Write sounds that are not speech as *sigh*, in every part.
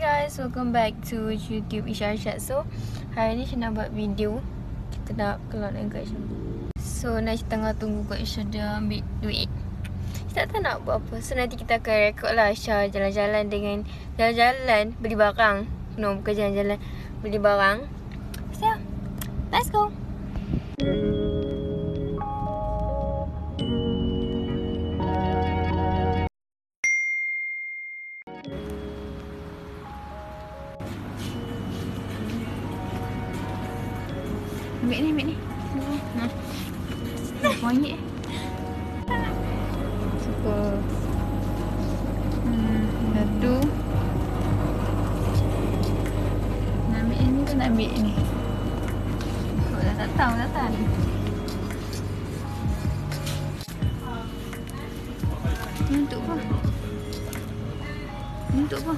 guys, welcome back to YouTube Isha Arshad So, hari ni saya nak buat video. Kita nak keluar dengan Isha So, Najib tengah tunggu Kak Isha dia ambil duit. Kita tak tahu nak buat apa. So, nanti kita akan record lah Isha jalan-jalan dengan Jalan-jalan beli barang. No, bukan jalan-jalan beli barang. So, let's go Ambil ni, ambil ni. Ha. Monyet eh. Suka. Hmm, satu. Nak ambil ni ke nak ambil ni? Oh, dah tak tahu, tak tahu ni. Untuk apa? Ni untuk apa?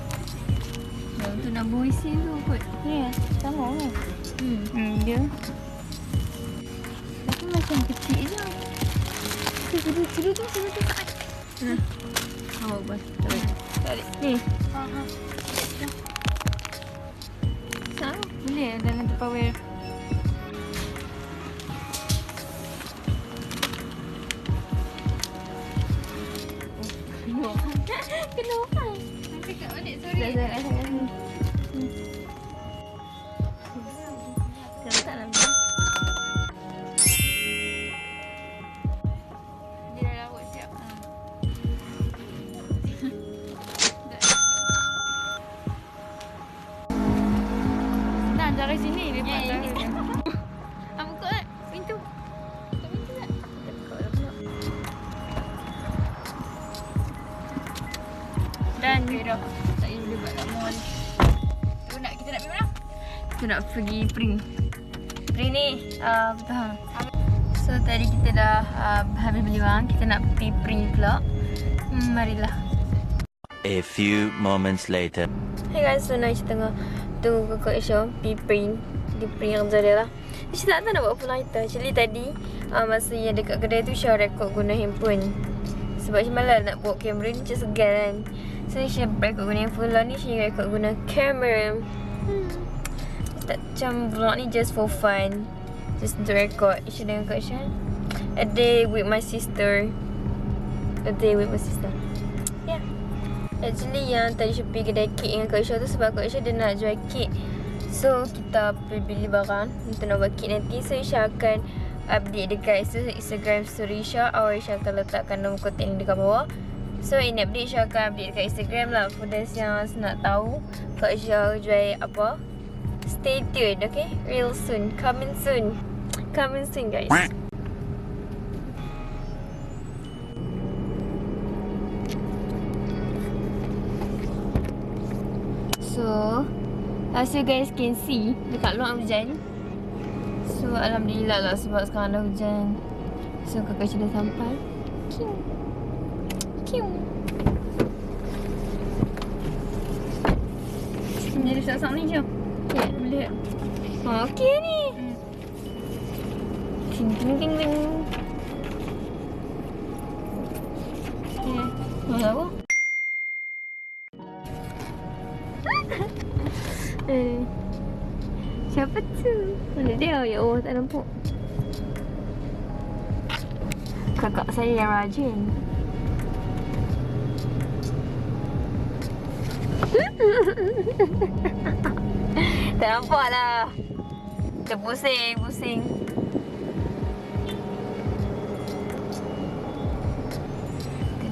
Ya, untuk nak buang isi tu kot. Ni sama kan? Hmm, hmm dia. Macam kecil je. Tu, tu, tu, tu, tu, tu, tu, tu. Hmm. Oh, bas. Tarik. Ni. Ha ha. Sama. Boleh dalam Tupperware. Kena orang. *laughs* Kena orang. Nanti kat balik sorry. dah, dah, dah. Dari sini dia Ya, ya, patah. ya. Ah buka pintu. Buka pintu tak? Dan Okey dah. Tak payah boleh buat kat mall. Tu nak kita nak pergi mana? Kita nak pergi print Print ni uh, Betul ha? So tadi kita dah uh, Habis beli barang Kita nak pergi print pula hmm, Marilah A few moments later. Hey guys So Naish tengah Tunggu kakak Isha Pergi print Di yang dia lah. Isha tak tahu nak buat apa lain Actually tadi uh, Masa yang dekat kedai tu Isha rekod guna handphone. Sebab Isha malas nak bawa kamera ni Macam segan kan. So Isha rekod guna handphone. Lah ni Isha rekod guna kamera hmm. Tak macam vlog ni just for fun. Just untuk record. Isha dengan Kak Isha A day with my sister. A day with my sister. Yeah. Actually yang tadi Isha pergi kedai kek dengan Kak Isha tu Sebab Kak Isha dia nak jual kek So kita pergi beli barang. Untuk nak buat kek nanti So Isha akan update dekat Instagram story Isha. Or Isha akan letakkan nombor kontak ni dekat bawah. So in update Isha akan update dekat Instagram lah. For those yang nak tahu Kak Isha jual apa. Stay tuned okay? Real soon. Coming soon. Coming soon guys. So As you guys can see Dekat luar hujan So Alhamdulillah lah Sebab sekarang dah hujan So kakak sudah sampai Kiu Kiu Jadi sak-sak ni je. Okay Boleh. Oh, okay ni. Ting ting ting ting Okay. Oh, apa? Eh. Siapa tu? Mana dia? Ya Allah, tak nampak. Kakak saya yang rajin. *laughs* tak nampak lah. Kita pusing, pusing.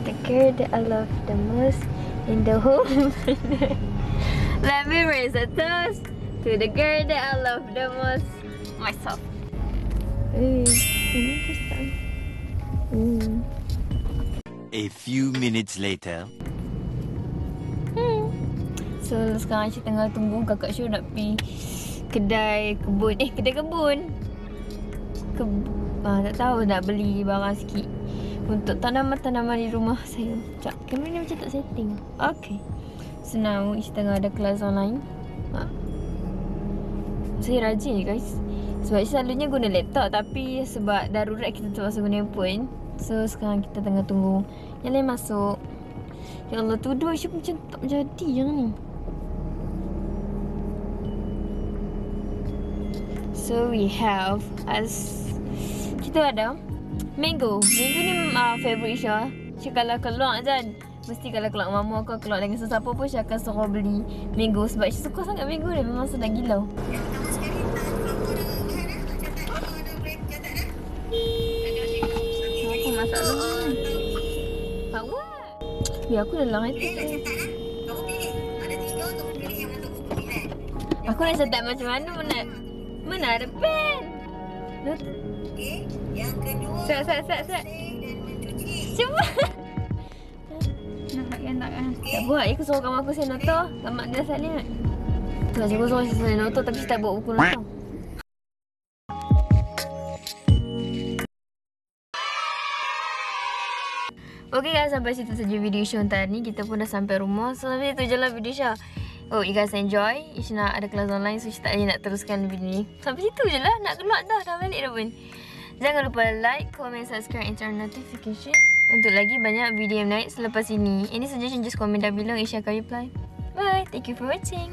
The girl that I love the most in the whole. *laughs* Let me raise a toast to the girl that I love the most myself. Eh, ini. Hmm. A few minutes later. Hmm. So sekarang Syed tengah tunggu kakak Syul nak pergi kedai kebun. Eh, kedai kebun. Ke ah, tak tahu nak beli barang sikit untuk tanaman-tanaman di rumah saya. Sekejap, kamera ni macam tak setting. Okay senang Kita tengah ada kelas online. Ah. Saya rajin je guys. Sebab selalunya guna laptop Tapi sebab darurat kita terpaksa guna handphone So sekarang kita tengah tunggu Yang lain masuk. Ya Allah tuduh Syah macam tak jadi yang ni. So we have as Kita ada Mango. Mango ni ah, uh, favourite Syah Syah kalau keluar kan Mesti kalau keluar dengan mama aku keluar dengan sesiapa pun Isha akan suruh beli mango. Sebab Isha suka sangat mango dia memang sedang gila. Power Ya aku dah lang hati Aku nak setak macam mana mana Mana ada pen? Not- Set set set set Cuba buat aku suruh kamu aku saya noto Tamat dia salin Tu lah aku suruh saya noto Tapi saya tak buat buku noto Okay guys, sampai situ saja video show untuk hari ni. Kita pun dah sampai rumah. So, sampai situ je lah video show. Oh, you guys enjoy. Ish nak ada kelas online so Ish tak nak teruskan video ni. Sampai situ je lah. Nak keluar dah. Dah balik dah pun. Jangan lupa like, comment, subscribe and turn notification. Untuk lagi banyak video menarik selepas ini. Any suggestion just comment down below. Isha akan reply. Bye. Thank you for watching.